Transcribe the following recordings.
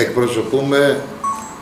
εκπροσωπούμε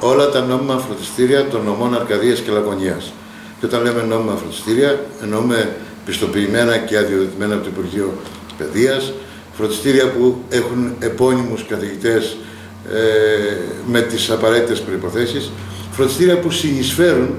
όλα τα νόμιμα φροντιστήρια των νομών Αρκαδίας και Λαγωνίας. Και όταν λέμε νόμιμα φροντιστήρια, εννοούμε πιστοποιημένα και αδειοδοτημένα από το Υπουργείο Παιδείας, φροντιστήρια που έχουν επώνυμους καθηγητές ε, με τις απαραίτητες προϋποθέσεις, φροντιστήρια που συνεισφέρουν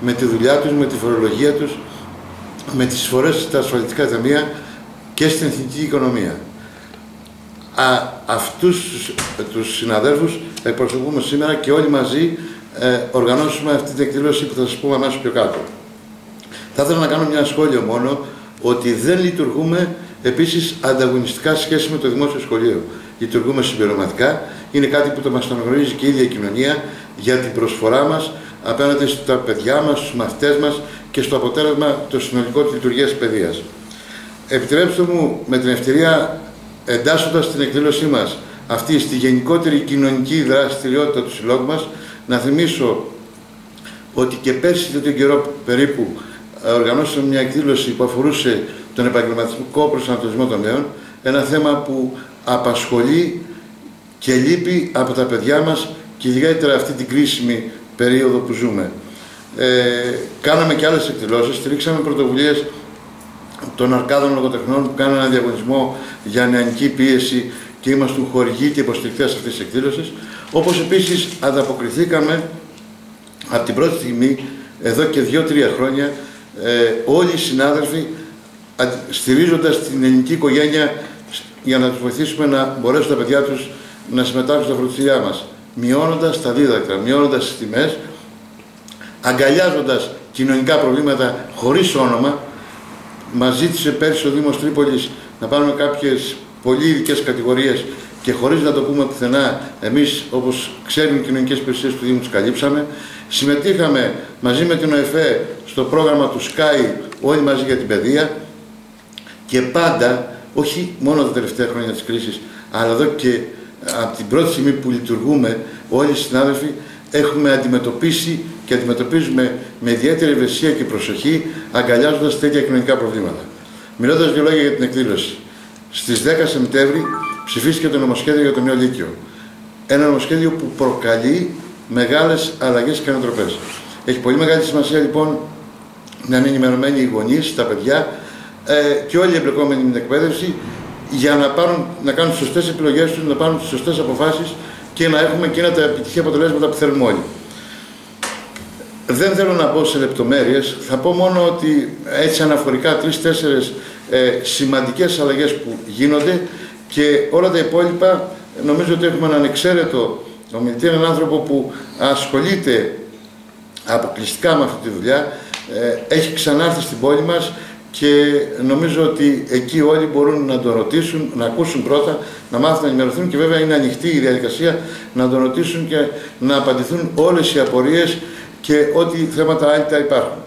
με τη δουλειά τους, με τη φορολογία τους, με τις εισφορές στα ασφαλιστικά ταμεία και στην εθνική οικονομία. Α, αυτούς τους συναδέλφους εκπροσωπούμε σήμερα και όλοι μαζί ε, οργανώσουμε αυτή την εκδήλωση που θα σας πούμε αμέσως πιο κάτω. Θα ήθελα να κάνω μια σχόλιο μόνο ότι δεν λειτουργούμε επίσης ανταγωνιστικά σχέση με το δημόσιο σχολείο. Λειτουργούμε συμπληρωματικά. Είναι κάτι που το μας αναγνωρίζει και η ίδια η κοινωνία για την προσφορά μας απέναντι στα παιδιά μας, στους μαθητές μας και στο αποτέλεσμα το συνολικό της λειτουργίας της παιδείας. Επιτρέψτε μου με την ευκαιρία εντάσσοντας την εκδήλωσή μας αυτή στη γενικότερη κοινωνική δραστηριότητα του συλλόγου μας να θυμίσω ότι και πέρσι τον καιρό περίπου ε, οργανώσαμε μια εκδήλωση που αφορούσε τον επαγγελματικό προσανατολισμό των νέων, ένα θέμα που απασχολεί και λείπει από τα παιδιά μας και ιδιαίτερα αυτή την κρίσιμη περίοδο που ζούμε. Ε, κάναμε και άλλες εκδηλώσεις, στηρίξαμε πρωτοβουλίες των αρκάδων λογοτεχνών που κάνανε ένα διαγωνισμό για νεανική πίεση και είμαστε χορηγοί και υποστηρικτές αυτής της εκδήλωσης. Όπως επίσης ανταποκριθήκαμε από την πρώτη στιγμή, εδώ και δύο-τρία χρόνια, ε, όλοι οι συνάδελφοι στηρίζοντας την ελληνική οικογένεια για να τους βοηθήσουμε να μπορέσουν τα παιδιά τους να συμμετάσχουν στα φροντιστήριά μας. Μειώνοντας τα δίδακτρα, μειώνοντας τις τιμές, αγκαλιάζοντας κοινωνικά προβλήματα χωρίς όνομα, Μας ζήτησε πέρσι ο Δήμος Τρίπολης να πάρουμε κάποιες πολύ ειδικές κατηγορίες και χωρίς να το πούμε πουθενά, εμείς όπως ξέρουν οι κοινωνικές υπηρεσίες του Δήμου, τις καλύψαμε. Συμμετείχαμε μαζί με την ΟΕΦΕ στο πρόγραμμα του ΣΚΑΙ, όλοι μαζί για την παιδεία και πάντα, όχι μόνο τα τελευταία χρόνια της κρίσης, αλλά εδώ και από την πρώτη στιγμή που λειτουργούμε, όλοι οι συνάδελφοι έχουμε αντιμετωπίσει και αντιμετωπίζουμε με ιδιαίτερη ευαισθησία και προσοχή, αγκαλιάζοντας τέτοια κοινωνικά προβλήματα. Μιλώντας δύο λόγια για την εκδήλωση. Στις 10 Σεπτέμβρη ψηφίστηκε το νομοσχέδιο για το νέο Λύκειο. Ένα νομοσχέδιο που προκαλεί μεγάλες αλλαγές και ανατροπές. Έχει πολύ μεγάλη σημασία λοιπόν να είναι ενημερωμένοι οι γονείς, τα παιδιά ε, και όλοι οι εμπλεκόμενοι με την εκπαίδευση για να, πάρουν, να κάνουν τι σωστές επιλογές τους, να πάρουν τις σωστές αποφάσεις και να έχουμε εκείνα τα επιτυχία αποτελέσματα που θέλουμε όλοι. Δεν θέλω να πω σε λεπτομέρειες, θα πω μόνο ότι έτσι αναφορικά τρεις-τέσσερες ε, σημαντικές αλλαγές που γίνονται και όλα τα υπόλοιπα νομίζω ότι έχουμε έναν εξαίρετο ομιλητή, έναν άνθρωπο που ασχολείται αποκλειστικά με αυτή τη δουλειά, ε, έχει ξανάρθει στην πόλη μας και νομίζω ότι εκεί όλοι μπορούν να τον ρωτήσουν, να ακούσουν πρώτα, να μάθουν να ενημερωθούν και βέβαια είναι ανοιχτή η διαδικασία να τον ρωτήσουν και να απαντηθούν όλες οι απορίες και ό,τι θέματα άλλα υπάρχουν.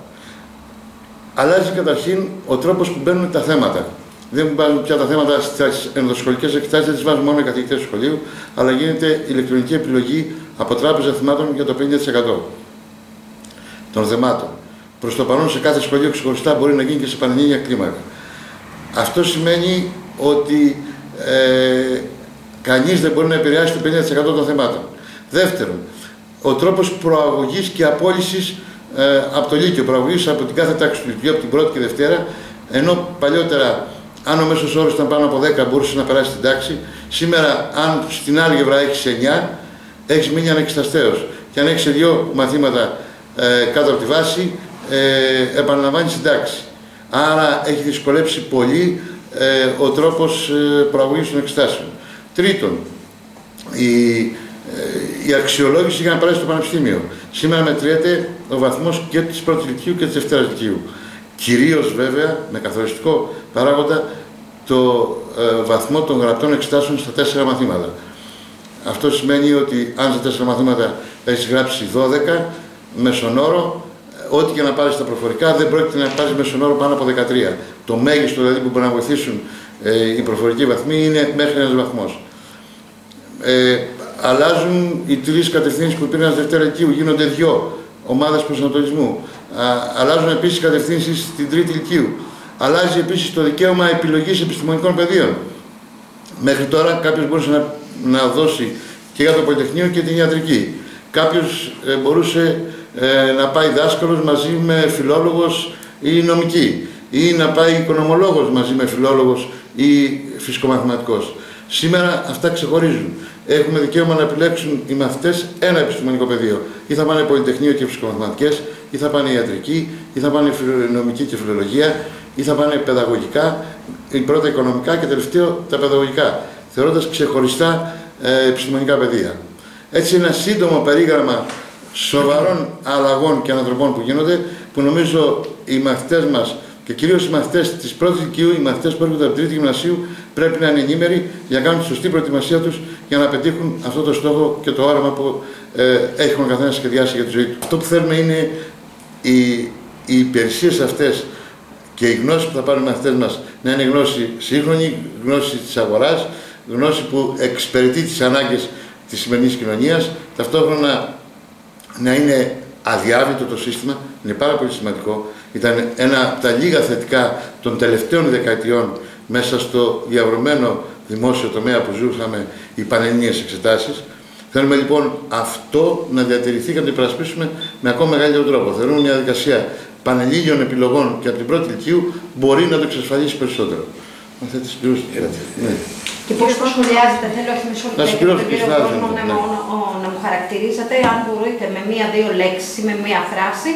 Αλλάζει καταρχήν ο τρόπος που μπαίνουν τα θέματα. Δεν βάζουν πια τα θέματα στις ενδοσχολικέ εκτάσεις, δεν τις βάζουν μόνο οι καθηγητές του σχολείου, αλλά γίνεται ηλεκτρονική επιλογή από τράπεζα θυμάτων για το 50% των θεμάτων. Προς το παρόν σε κάθε σχολείο ξεχωριστά μπορεί να γίνει και σε πανελλήνια κλίμακα. Αυτό σημαίνει ότι ε, κανείς δεν μπορεί να επηρεάσει το 50% των θεμάτων. Δεύτερον, ο τρόπος προαγωγής και απόλυσης ε, από το Λύκειο, προαγωγής από την κάθε τάξη του Λυκειού, από την πρώτη και δευτέρα, ενώ παλιότερα αν ο μέσος όρος ήταν πάνω από 10 μπορούσε να περάσει την τάξη, σήμερα αν στην άλλη γευρά έχεις 9, έχεις μείνει ανεξεταστέως. Και αν έχεις δύο μαθήματα ε, κάτω από τη βάση, ε, επαναλαμβάνεις την τάξη. Άρα έχει δυσκολέψει πολύ ε, ο τρόπος ε, προαγωγής των εξετάσεων. Τρίτον, η, ε, η αξιολόγηση για να περάσει στο Πανεπιστήμιο. Σήμερα μετριέται ο βαθμός και της πρώτης λυκείου και της δευτέρας λυκείου. Κυρίως βέβαια, με καθοριστικό παράγοντα, το ε, βαθμό των γραπτών εξετάσεων στα τέσσερα μαθήματα. Αυτό σημαίνει ότι αν στα τέσσερα μαθήματα έχεις γράψει 12, μέσον όρο, ό,τι και να πάρεις στα προφορικά δεν πρόκειται να πάρεις μέσον όρο πάνω από 13. Το μέγιστο δηλαδή που μπορεί να βοηθήσουν ε, οι προφορικοί βαθμοί είναι μέχρι ένας βαθμός. Ε, αλλάζουν οι τρεις κατευθύνσεις που υπήρχαν στη Δευτέρα Λυκείου, γίνονται δύο ομάδες προσανατολισμού. αλλάζουν επίσης κατευθύνσεις στην Τρίτη Λυκείου. Αλλάζει επίσης το δικαίωμα επιλογής επιστημονικών πεδίων. Μέχρι τώρα κάποιος μπορούσε να, να δώσει και για το Πολυτεχνείο και την ιατρική. Κάποιος ε, μπορούσε ε, να πάει δάσκαλος μαζί με φιλόλογος ή νομική ή να πάει οικονομολόγος μαζί με φιλόλογος ή φυσικομαθηματικός. Σήμερα αυτά ξεχωρίζουν. Έχουμε δικαίωμα να επιλέξουν οι μαθητές ένα επιστημονικό πεδίο. Ή θα πάνε Πολυτεχνείο και φυσικομαθηματικές, ή θα πάνε ιατρική, ή θα πάνε νομική και φιλολογία, ή θα πάνε παιδαγωγικά, ή πρώτα οικονομικά και τελευταίο τα παιδαγωγικά, θεωρώντας ξεχωριστά ε, επιστημονικά πεδία. Έτσι ένα σύντομο περίγραμμα σοβαρών αλλαγών και ανατροπών που γίνονται, που νομίζω οι μαθητές μας και κυρίως οι μαθητές της πρώτης ηλικίου, οι μαθητές που έρχονται από τρίτη γυμνασίου, πρέπει να είναι ενήμεροι για να κάνουν τη σωστή προετοιμασία τους για να πετύχουν αυτό το στόχο και το όραμα που ε, έχει ο καθένας σχεδιάσει για τη ζωή του. Αυτό που θέλουμε είναι οι, οι υπηρεσίες αυτές και η γνώση που θα πάρουν οι μαθητές μας να είναι γνώση σύγχρονη, γνώση της αγοράς, γνώση που εξυπηρετεί τις ανάγκες της σημερινής κοινωνίας, ταυτόχρονα να είναι αδιάβητο το σύστημα, είναι πάρα πολύ σημαντικό. Ήταν ένα από τα λίγα θετικά των τελευταίων δεκαετιών μέσα στο διαβρωμένο δημόσιο τομέα που ζούσαμε οι πανελληνίες εξετάσεις. Θέλουμε λοιπόν αυτό να διατηρηθεί και να το υπερασπίσουμε με ακόμα μεγαλύτερο τρόπο. Θεωρούμε μια διαδικασία πανελλήνιων επιλογών και από την πρώτη ηλικίου μπορεί να το εξασφαλίσει περισσότερο. Αν θέλετε ναι. Και πώς το σχολιάζετε, θέλω όχι μισό λεπτό να, να μου χαρακτηρίζετε, αν μπορείτε με μία-δύο λέξεις, με μία φράση,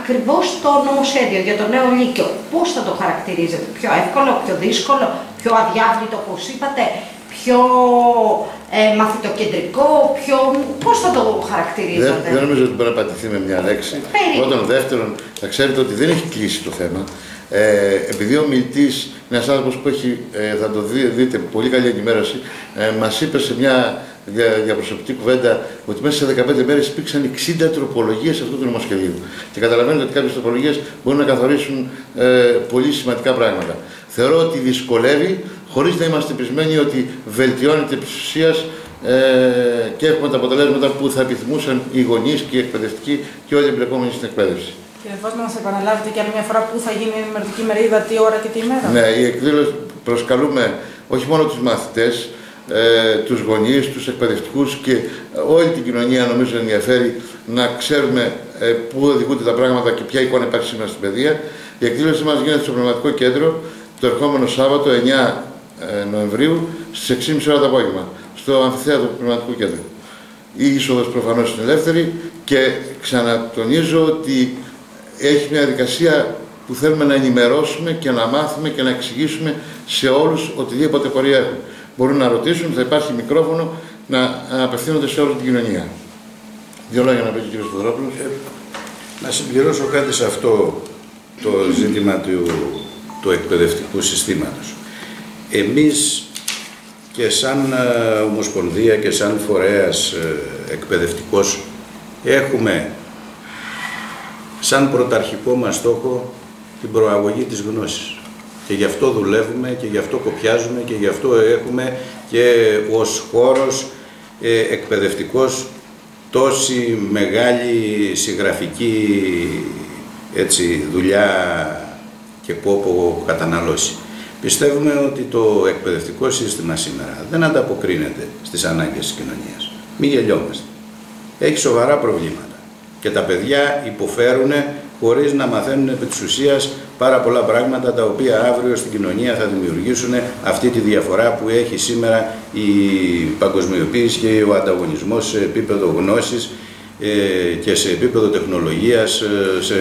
ακριβώς το νομοσχέδιο για το νέο Λύκειο. Πώς θα το χαρακτηρίζετε, πιο εύκολο, πιο δύσκολο, πιο αδιάβλητο, όπως είπατε, πιο ε, μαθητοκεντρικό, πιο... πώς θα το χαρακτηρίζετε; Δεν, νομίζω ότι μπορεί να πατηθεί με μια λέξη. Πρώτον, δεύτερον, θα ξέρετε ότι δεν έχει κλείσει το θέμα. Ε, επειδή ο μιλητής είναι ένας άνθρωπος που έχει, ε, θα το δείτε, πολύ καλή ενημέρωση, ε, μας είπε σε μια για, για προσωπική κουβέντα ότι μέσα σε 15 μέρες υπήρξαν 60 τροπολογίες αυτού του νομοσχεδίου. Και καταλαβαίνετε ότι κάποιες τροπολογίες μπορούν να καθορίσουν ε, πολύ σημαντικά πράγματα. Θεωρώ ότι δυσκολεύει, χωρίς να είμαστε πεισμένοι ότι βελτιώνεται επί ε, και έχουμε τα αποτελέσματα που θα επιθυμούσαν οι γονείς και οι εκπαιδευτικοί και όλοι οι εμπλεκόμενοι στην εκπαίδευση. Κύριε Φως, να μας επαναλάβετε και άλλη μια φορά πού θα γίνει η ενημερωτική μερίδα, τι ώρα και τι ημέρα; Ναι, η εκδήλωση προσκαλούμε όχι μόνο τους μαθητές, ε, τους γονείς, τους εκπαιδευτικούς και όλη την κοινωνία νομίζω ενδιαφέρει να ξέρουμε ε, πού οδηγούνται τα πράγματα και ποια εικόνα υπάρχει σήμερα στην παιδεία. Η εκδήλωση μας γίνεται στο Πνευματικό Κέντρο το ερχόμενο Σάββατο 9 ε, Νοεμβρίου στις 6.30 ώρα το απόγευμα στο Αμφιθέατρο του Πνευματικού Κέντρου. Η είσοδος προφανώς είναι ελεύθερη και ξανατονίζω ότι έχει μια διαδικασία που θέλουμε να ενημερώσουμε και να μάθουμε και να εξηγήσουμε σε όλους οτιδήποτε πορεία έχουν μπορούν να ρωτήσουν, θα υπάρχει μικρόφωνο να απευθύνονται σε όλη την κοινωνία. Δύο λόγια να πει ο κ. Σπουδρόπουλος. Ε, να συμπληρώσω κάτι σε αυτό το ζήτημα του, του εκπαιδευτικού συστήματος. Εμείς και σαν ε, Ομοσπονδία και σαν φορέας ε, εκπαιδευτικός έχουμε σαν πρωταρχικό μας στόχο την προαγωγή της γνώσης και γι' αυτό δουλεύουμε και γι' αυτό κοπιάζουμε και γι' αυτό έχουμε και ως χώρος ε, εκπαιδευτικός τόση μεγάλη συγγραφική έτσι, δουλειά και κόπο καταναλώσει. Πιστεύουμε ότι το εκπαιδευτικό σύστημα σήμερα δεν ανταποκρίνεται στις ανάγκες της κοινωνίας. Μην γελιόμαστε. Έχει σοβαρά προβλήματα και τα παιδιά υποφέρουν χωρίς να μαθαίνουν επί της ουσίας πάρα πολλά πράγματα τα οποία αύριο στην κοινωνία θα δημιουργήσουν αυτή τη διαφορά που έχει σήμερα η παγκοσμιοποίηση και ο ανταγωνισμός σε επίπεδο γνώσης ε, και σε επίπεδο τεχνολογίας ε, σε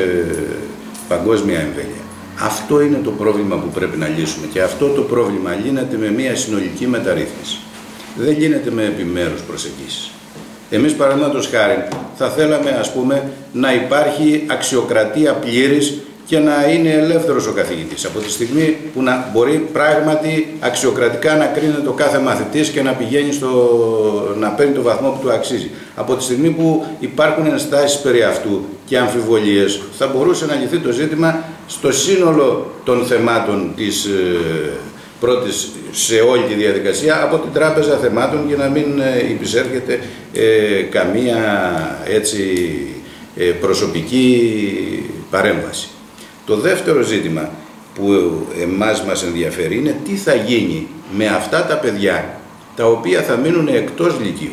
παγκόσμια εμβέλεια. Αυτό είναι το πρόβλημα που πρέπει να λύσουμε και αυτό το πρόβλημα λύνεται με μια συνολική μεταρρύθμιση. Δεν λύνεται με επιμέρους προσεγγίσεις. Εμείς παραδείγματος χάρη θα θέλαμε ας πούμε να υπάρχει αξιοκρατία πλήρης και να είναι ελεύθερος ο καθηγητής. Από τη στιγμή που να μπορεί πράγματι αξιοκρατικά να κρίνεται το κάθε μαθητής και να πηγαίνει στο, να παίρνει το βαθμό που του αξίζει. Από τη στιγμή που υπάρχουν ενστάσεις περί αυτού και αμφιβολίες θα μπορούσε να λυθεί το ζήτημα στο σύνολο των θεμάτων της ε, πρώτης σε όλη τη διαδικασία από την τράπεζα θεμάτων για να μην ε, υπησέρχεται ε, καμία έτσι ε, προσωπική παρέμβαση. Το δεύτερο ζήτημα που εμάς μας ενδιαφέρει είναι τι θα γίνει με αυτά τα παιδιά τα οποία θα μείνουν εκτός λυκείου.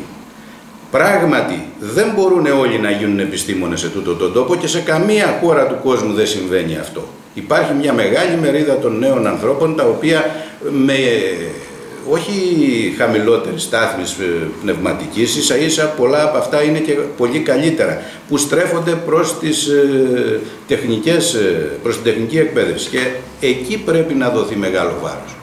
Πράγματι, δεν μπορούν όλοι να γίνουν επιστήμονες σε τούτο τον τόπο και σε καμία χώρα του κόσμου δεν συμβαίνει αυτό. Υπάρχει μια μεγάλη μερίδα των νέων ανθρώπων τα οποία με όχι χαμηλότερης στάθμης ε, πνευματικής, ίσα ίσα πολλά από αυτά είναι και πολύ καλύτερα, που στρέφονται προς, τις, ε, τεχνικές, ε, προς την τεχνική εκπαίδευση και εκεί πρέπει να δοθεί μεγάλο βάρος.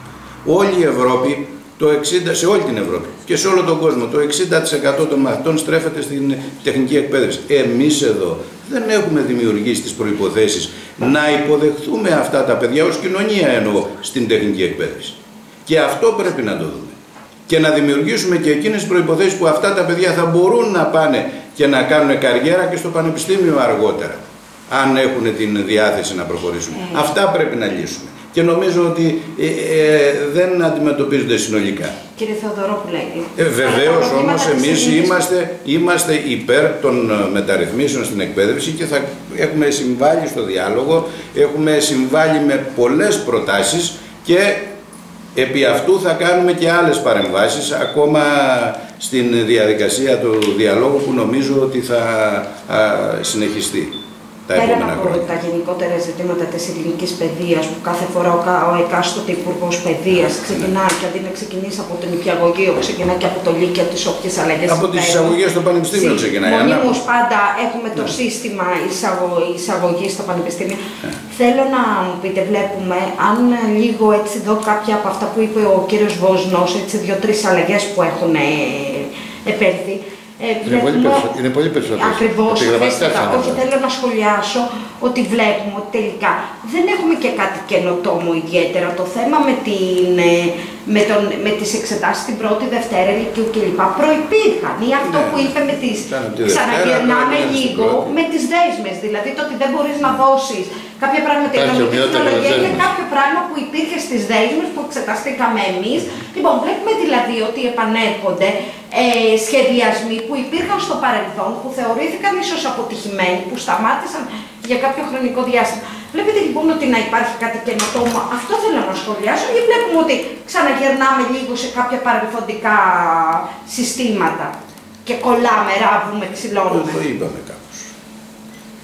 Όλη η Ευρώπη, το 60, σε όλη την Ευρώπη και σε όλο τον κόσμο, το 60% των μαθητών στρέφεται στην τεχνική εκπαίδευση. Εμείς εδώ δεν έχουμε δημιουργήσει τις προϋποθέσεις να υποδεχθούμε αυτά τα παιδιά ως κοινωνία εννοώ στην τεχνική εκπαίδευση. Και αυτό πρέπει να το δούμε. Και να δημιουργήσουμε και εκείνες τις προϋποθέσεις που αυτά τα παιδιά θα μπορούν να πάνε και να κάνουν καριέρα και στο πανεπιστήμιο αργότερα. Αν έχουν την διάθεση να προχωρήσουν. Ε. Αυτά πρέπει να λύσουμε. Και νομίζω ότι ε, ε, δεν αντιμετωπίζονται συνολικά. Κύριε Θεοδωρόπουλε, ε, Βεβαίως όμως εμείς είμαστε, είμαστε υπέρ των μεταρρυθμίσεων στην εκπαίδευση και θα έχουμε συμβάλει στο διάλογο, έχουμε συμβάλει με πολλές προτάσεις και Επί αυτού θα κάνουμε και άλλες παρεμβάσεις ακόμα στην διαδικασία του διαλόγου που νομίζω ότι θα συνεχιστεί τα Πέρα από τα γενικότερα ζητήματα της ελληνική παιδείας, που κάθε φορά ο, ο εκάστοτε υπουργός παιδείας ξεκινά και αντί να ξεκινήσει από τον υπηαγωγείο, ξεκινά και από το Λύκειο τις όποιες αλλαγές. Από τις εισαγωγές στο Πανεπιστήμιο ξεκινάει. Μονίμως πάντα έχουμε το ναι. σύστημα εισαγωγής στο Πανεπιστήμιο. Ναι. Θέλω να μου πείτε, βλέπουμε, αν λίγο έτσι δω κάποια από αυτά που είπε ο κύριος Βόσνος, έτσι δύο-τρεις αλλαγές που έχουν ε, επέλθει. Ε, είναι, πολύ είναι πολύ περισσότερο. Ακριβώς. Όχι, θέλω να σχολιάσω ότι βλέπουμε ότι τελικά δεν έχουμε και κάτι καινοτόμο ιδιαίτερα. Το θέμα με, την, ε, με, τον, με τις εξετάσεις την πρώτη, δευτέρα, ηλικίου κλπ. προϋπήρχαν. Ή αυτό ναι, που είπε με τις... Ξαναγυρνάμε λίγο με τις δέσμες. Δηλαδή το ότι δεν μπορείς να δώσεις κάποια πράγματα. Η τεχνολογία είναι κάποιο πράγμα που υπήρχε στις δέσμες που εξεταστήκαμε εμείς. Λοιπόν, βλέπουμε δηλαδή ότι επανέρχονται ε, σχεδιασμοί που υπήρχαν στο παρελθόν, που θεωρήθηκαν ίσως αποτυχημένοι, που σταμάτησαν για κάποιο χρονικό διάστημα. Βλέπετε λοιπόν ότι να υπάρχει κάτι καινοτόμο. Αυτό θέλω να σχολιάσω ή βλέπουμε ότι ξαναγερνάμε λίγο σε κάποια παρελθοντικά συστήματα και κολλάμε, ράβουμε, ξυλώνουμε. Το είπαμε κάπως.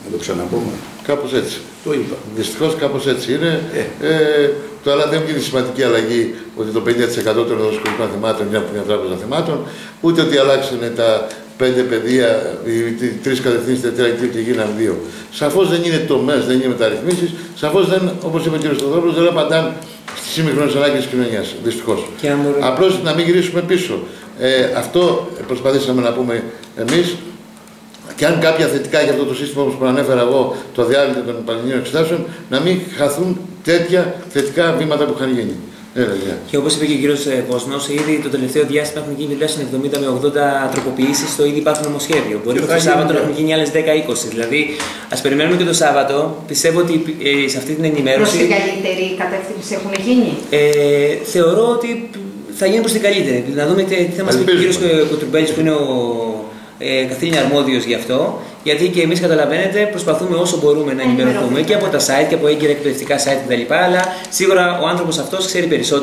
Να το ξαναπούμε. Κάπως έτσι. Το είπα. Δυστυχώς κάπως έτσι είναι. Ε. Ε, το αλλά δεν είναι σημαντική αλλαγή ότι το 50% των δοσκοπικών θεμάτων είναι από μια τράπεζα θεμάτων, ούτε ότι αλλάξουν τα πέντε παιδεία, οι τρεις κατευθύνσεις τετράγωνοι και γίναν δύο. Σαφώς δεν είναι τομέ, δεν είναι μεταρρυθμίσεις. Σαφώς δεν, όπως είπε ο κ. Στοδόπουλο, δεν απαντάνε στις σύγχρονες ανάγκες της κοινωνίας. Δυστυχώς. Απλώς να μην γυρίσουμε πίσω. Ε, αυτό προσπαθήσαμε να πούμε εμείς. Και αν κάποια θετικά για αυτό το σύστημα όπως προανέφερα εγώ, το διάλειμμα των Πανελληνίων Εξετάσεων, να μην χαθούν τέτοια θετικά βήματα που είχαν γίνει. Και όπως είπε και ο κύριος Κοσμός, ήδη το τελευταίο διάστημα έχουν γίνει τουλάχιστον 70 με 80 τροποποιήσεις στο ήδη υπάρχον νομοσχέδιο. Μπορεί το Σάββατο να έχουν γίνει άλλες 10-20. Δηλαδή, ας περιμένουμε και το Σάββατο. Πιστεύω ότι ε, σε αυτή την ενημέρωση. Προς την καλύτερη κατεύθυνση έχουν γίνει; Ε, θεωρώ ότι θα γίνει προς την καλύτερη. Να δούμε τι θα μας πει ο κύριος Κοτρουμπέλης που είναι ο ε, καθήλυνα αρμόδιος γι' αυτό. Γιατί και εμείς καταλαβαίνετε, προσπαθούμε όσο μπορούμε να ενημερωθούμε και από τα site και από έγκυρα εκπαιδευτικά site κτλ. Αλλά σίγουρα ο άνθρωπος αυτός ξέρει περισσότερο.